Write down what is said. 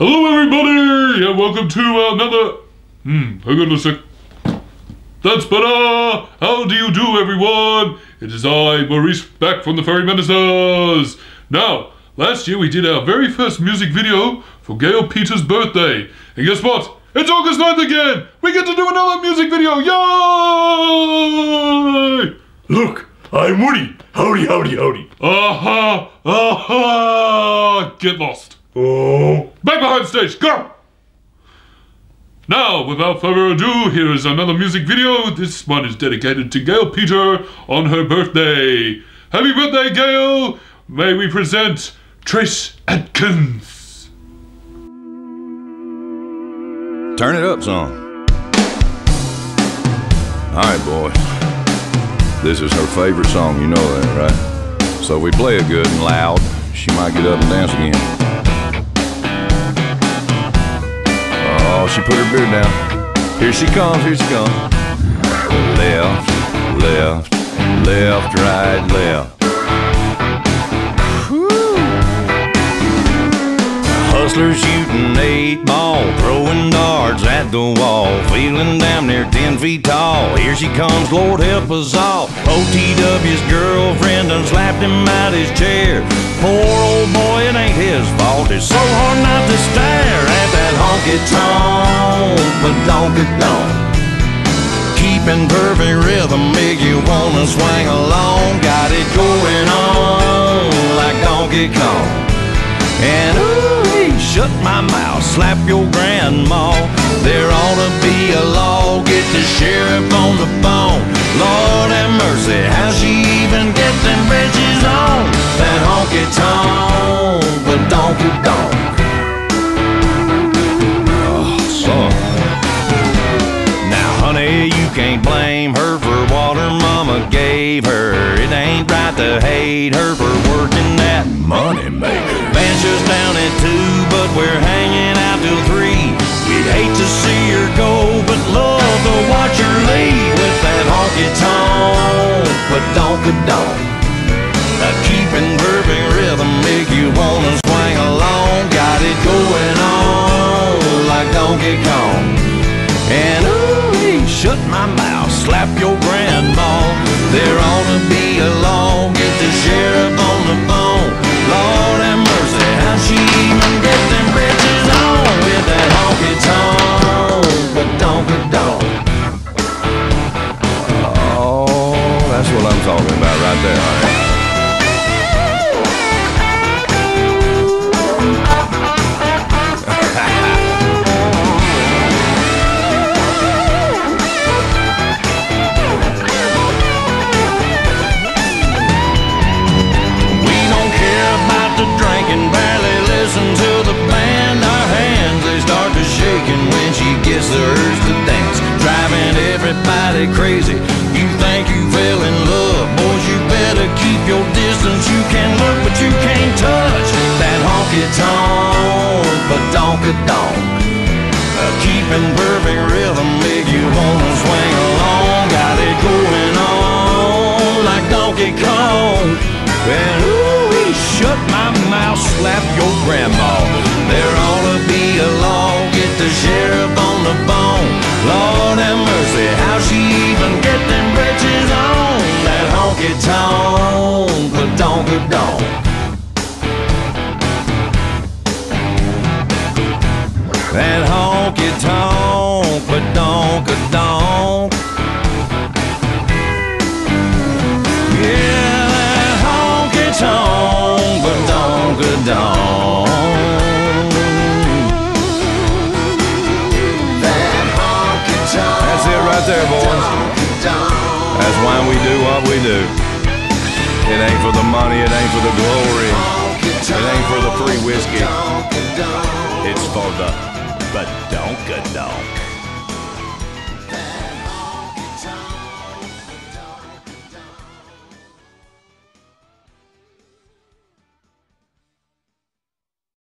Hello, everybody, and welcome to another. Hmm, hang on a sec. That's better. How do you do, everyone? It is I, Maurice, back from the Furry Menaces. Now, last year we did our very first music video for Gayle Peter's birthday. And guess what? It's August 9th again! We get to do another music video! Yay! Look, I'm Woody. Howdy, howdy, howdy. Aha! Aha! Get lost. Oh, Back behind stage, go! Now, without further ado, here is another music video. This one is dedicated to Gayle Peter on her birthday. Happy birthday, Gayle! May we present Trace Adkins. Turn it up some. Alright, boy. This is her favorite song, you know that, right? So we play it good and loud, she might get up and dance again. Oh, she put her beard down. Here she comes, here she comes. Left, left, left, right, left. Hustler shooting eight ball, throwing darts at the wall, feeling damn near ten feet tall. Here she comes, Lord help us all. OTW's girlfriend done slapped him out his chair. Poor old boy, it ain't his fault. It's so hard not to at tonk, but don't get don't. Keeping perfect rhythm make you wanna swing along. Got it going on like Donkey Kong. And ooh, shut my mouth, slap your grandma. There ought to be a law, get the sheriff to hate her for working that money maker. Band shuts down at two, but we're hanging out till three. We'd hate to see her go, but love to watch her leave with that honky tonk, but don't donka donk. A keeping perfect rhythm make you wanna swing along. Got it going on like Donkey Kong. And ooh, shut my mouth, slap your grandma. There ought to be a law, when she gets the urge to dance, driving everybody crazy. You think you fell in you can't touch that honky tonk, but donk. Uh, keeping perfect rhythm make you wanna swing along. Got it going on like Donkey Kong. And ooh, he shut my mouth, slap your grandma. There ought to be a law, get the sheriff on the phone. Lord That's why we do what we do. It ain't for the money, it ain't for the glory, it ain't for the free whiskey. It's for the badonka donk.